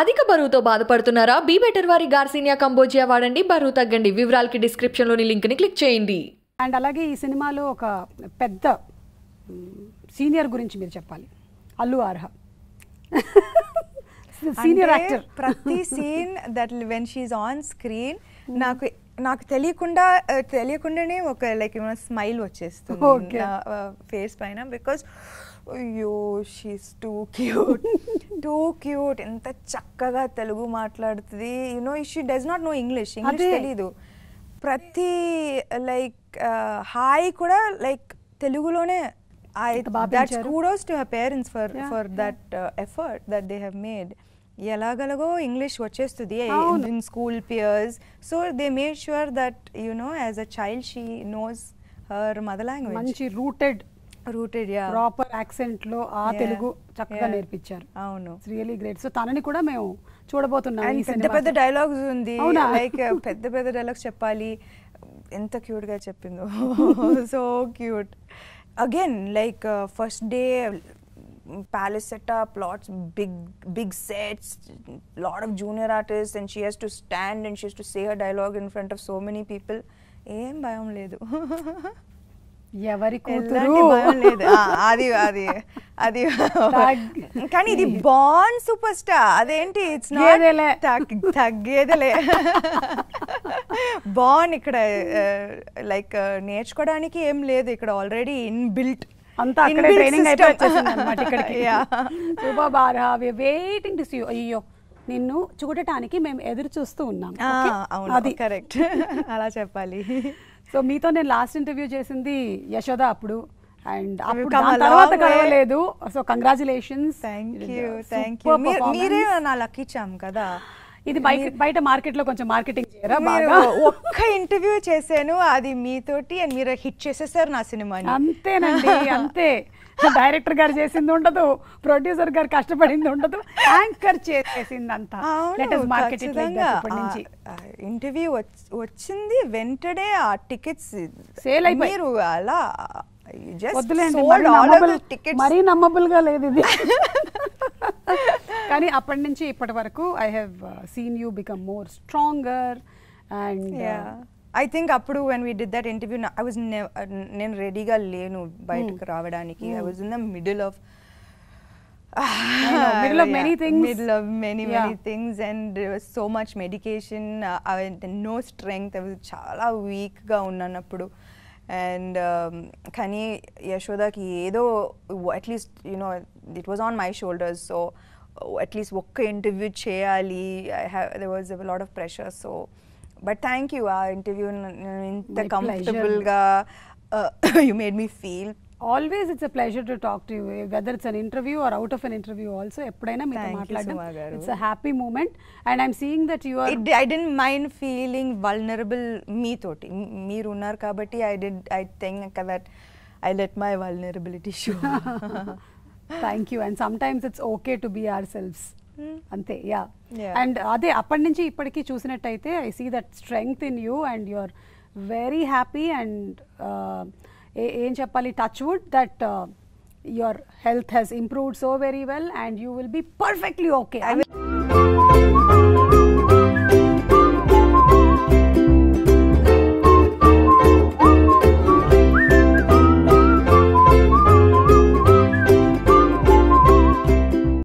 అధిక బరువుతో బాధపడుతున్నారా? బీ బెటర్ వారి గార్సినియా కంబోజియా వాడండి. బరువు తగ్గండి. వివరాలకి డిస్క్రిప్షన్లోని లింక్ని క్లిక్ చేయండి. అండ్ అలాగే ఈ సినిమాలో ఒక పెద్ద సీనియర్ గురించి మీరు చెప్పాలి. అల్లు ఆర్హ సీనియర్ యాక్టర్ ప్రతి scene that when she's on screen నాకు నాకు తెలియకుండా తెలియకుండానే ఒక లైక్ స్మైల్ వచ్చేస్తుంది. ఫేస్ పైన బికాస్ అయ్యో she's too cute too cute ఎంత చక్కగా తెలుగు మాట్లాడుతుంది. You know she does not know English English. తెలీదు. ప్రతి లైక్ హాయ్ కూడా లైక్ తెలుగులోనే. I that's parents for Yeah, for yeah. that uh, effort that they have made. ఎలాగలగో English వచ్చేస్తుంది. In school peers so they made sure that you know as a child she knows her mother language మంచి rooted rooted proper యాక్సెంట్లో ఆ. తెలుగు చక్కగా. నేర్పించారు. అవును. Really great so తనని కూడా మేము చూడబోతున్నాం ఈ పెద్ద పెద్ద డైలాగ్స్ ఉంది? లైక్ పెద్ద పెద్ద డైలాగ్స్ చెప్పాలి. ఎంత క్యూట్గా చెప్పిందో. So cute again like first day palace setup lots big big sets lot of junior artist and she has to stand and she has to say her dialogue in front of so many people ఏం భయం లేదు. ఎవరి కూతురు? అది అది అది. కానీ ఇది బాన్ సూపర్ స్టార్. అదేంటి? ఇట్స్ గేదెలే. తగ్గేదలే బాన్ ఇక్కడ లైక్ నేర్చుకోవడానికి ఏం లేదు. ఇక్కడ ఆల్రెడీ ఇన్ బిల్ట్ అంతా అక్కడే ట్రైనింగ్ అయిపోయింది అనమాట ఇక్కడికి. సూపర్ బారా వెయిటింగ్ టు సీ అయ్యో నిన్ను చూడటానికి మేము ఎదురు చూస్తూ ఉన్నాం. అది. కరెక్ట్ అలా చెప్పాలి. సో మీతో నేను లాస్ట్ ఇంటర్వ్యూ చేసింది యశోద అప్పుడు. అండ్ అప్పుడు తర్వాత. కలవలేదు. So congratulations thank you thank you మీరే నా లక్కీ చామ్ కదా. ఇది బయట మార్కెట్లో కొంచెం మార్కెటింగ్ చేయరా మీరు బాగా? ఒక్క ఇంటర్వ్యూ చేశాను అది మీతోటి అండ్ మీరు హిట్ చేసేసారు నా సినిమాని. అంతేనండి అంతే. డైరెక్టర్ గారు చేసింది ఉండదు ప్రొడ్యూసర్ గారు కష్టపడింది ఉండదు యాంకర్ చేసేసింది అంతా ఇంటర్వ్యూ వచ్చింది వెంటనే ఆ టికెట్స్ Sale అయిపోయాయి. మీరు అలా వద్దులేండి మరీ నమ్మబుల్గా లేదు ఇది. కానీ అప్పటి నుంచి ఇప్పటి వరకు I have seen you become more stronger and I think అప్పుడు when we did that interview I was నేను రెడీగా లేను బయటకు రావడానికి. I was in the middle of middle of many things. Middle of many Yeah. Many things and so much medication no strength చాలా వీక్గా ఉన్నాను అప్పుడు. అండ్ కానీ యశోదాకి ఏదో at least you know it was on my shoulders so at least ఒక్క interview చేయాలి. I have there was lot of pressure so but thank you ఆ ఇంటర్వ్యూ ఇంత కంఫర్టబుల్గా you made me feel always it's a pleasure to talk to you whether it's an interview or out of an interview also ఎప్పుడైనా మీతో మాట్లాడడం. It's a happy moment and I'm seeing that you are I dent mind feeling vulnerable మీతోటి మీరు ఉన్నారు కాబట్టి I did I think that I let my vulnerability show thank you and sometimes it's okay to be ourselves అంతే yeah. And అదే అప్పటి నుంచి ఇప్పటికీ చూసినట్టయితే I see that strength in you and you are very happy and ఏం చెప్పాలి? Touch wood that your health has improved so very well and you will be perfectly okay